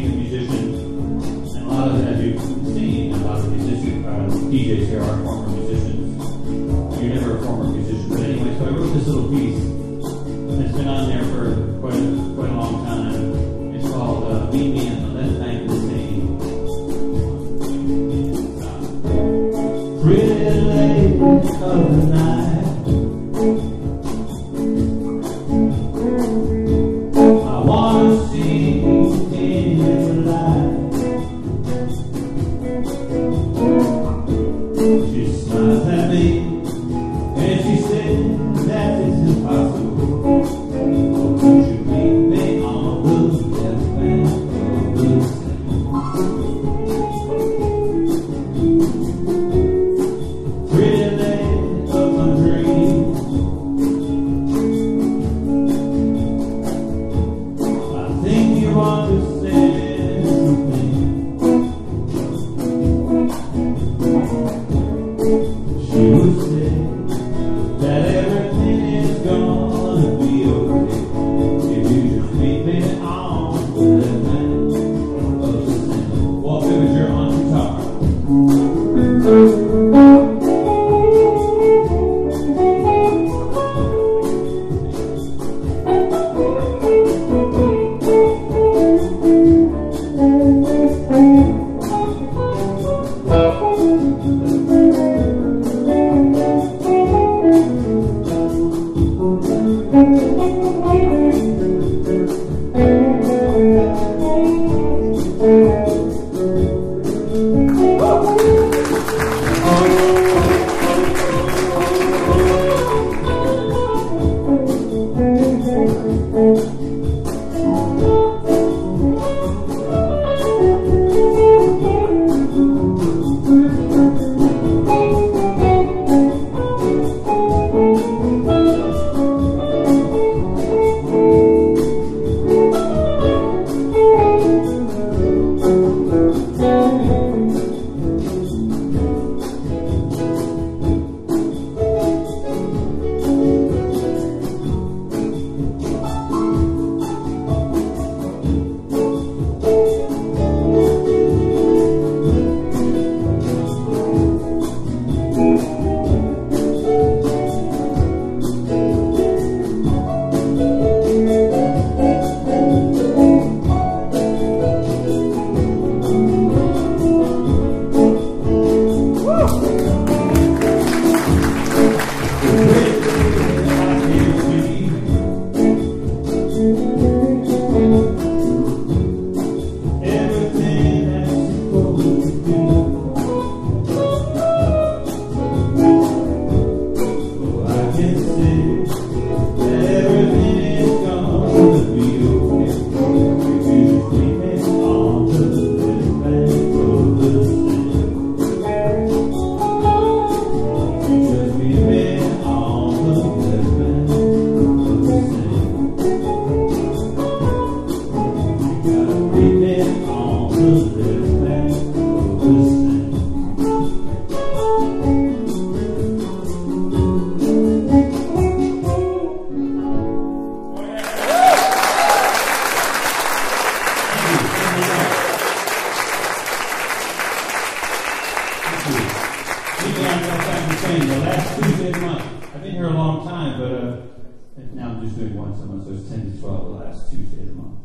being a musician, and a lot of, as you've seen, a lot of musicians, uh, DJs here are former musicians. the last Tuesday of the month. I've been here a long time, but uh, now I'm just doing once a month, so it's 10 to 12 the last Tuesday of the month.